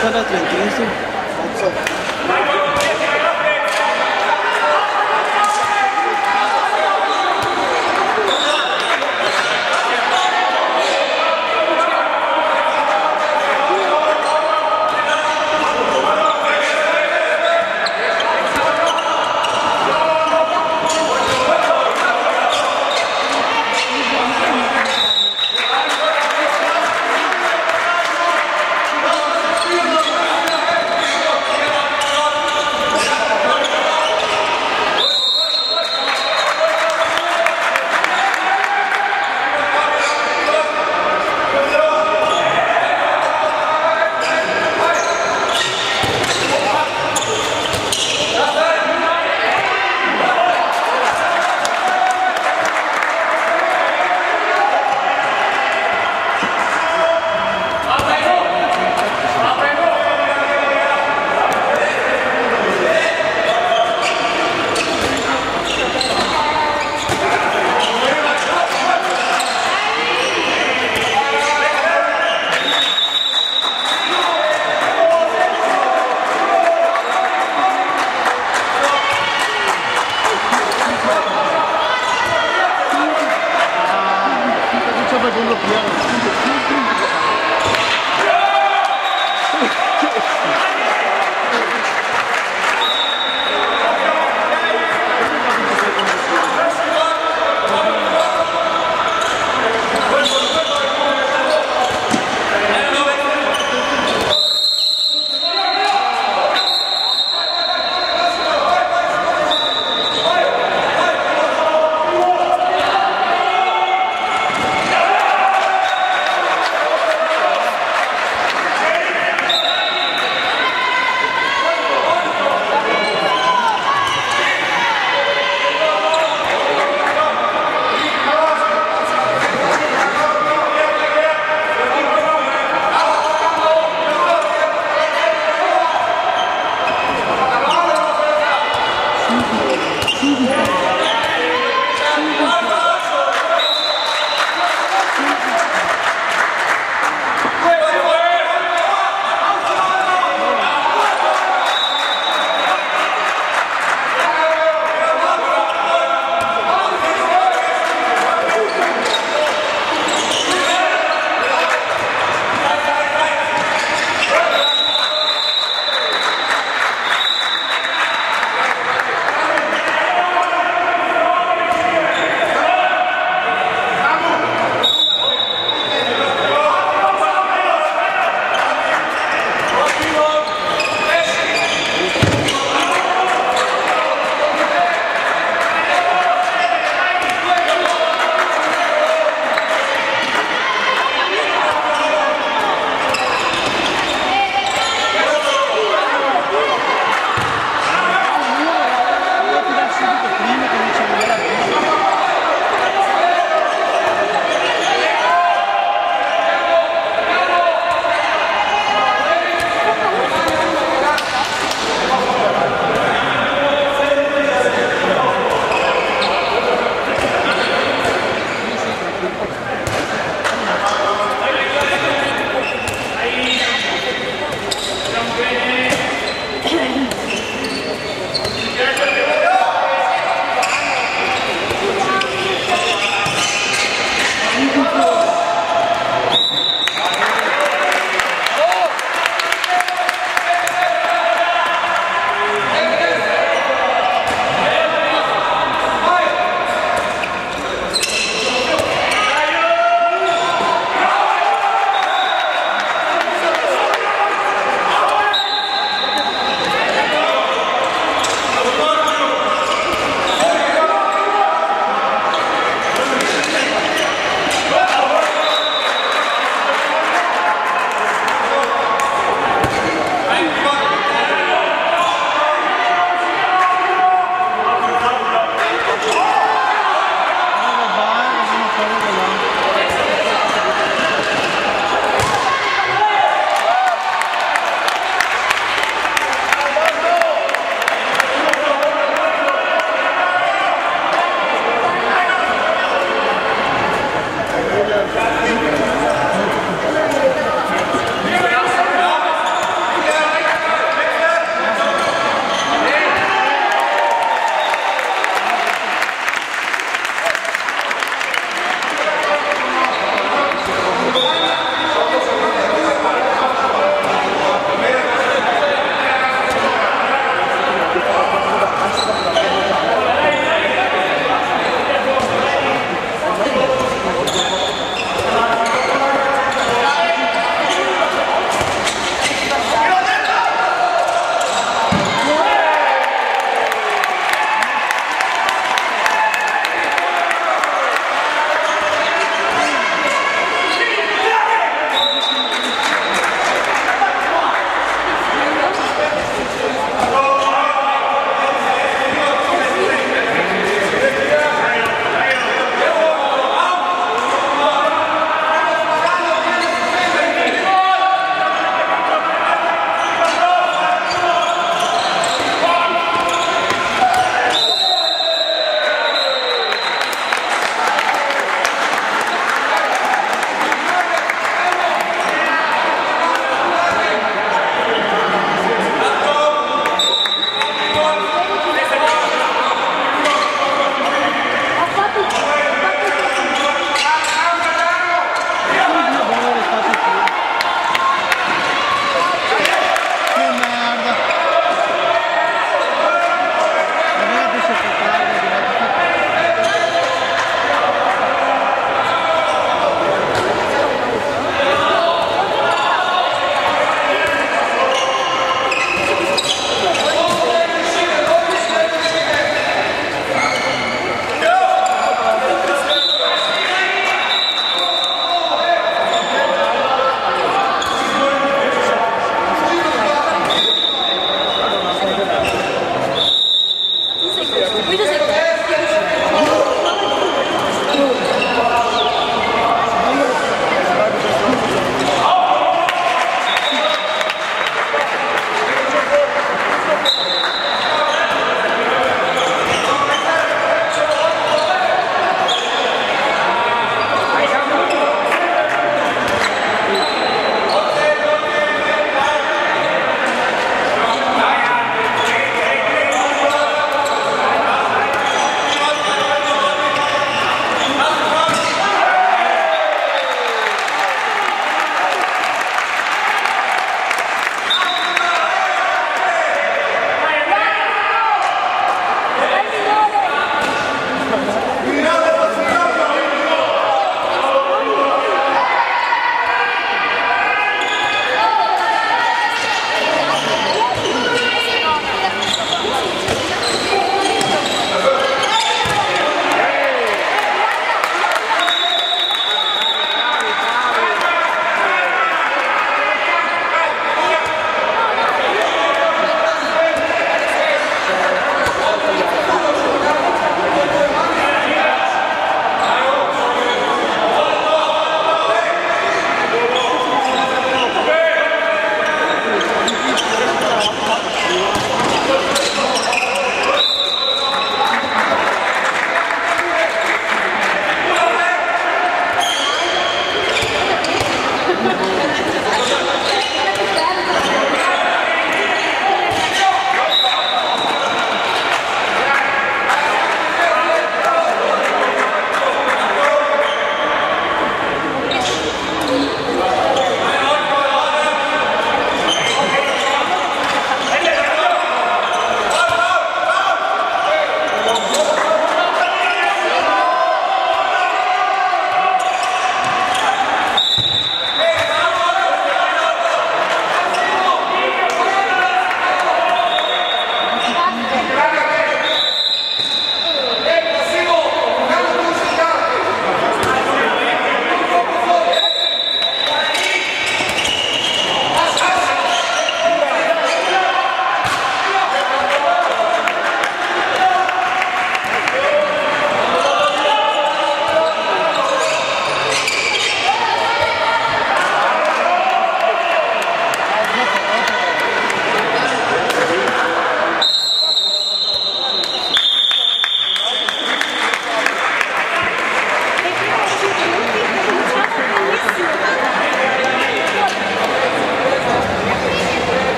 está la 35? TV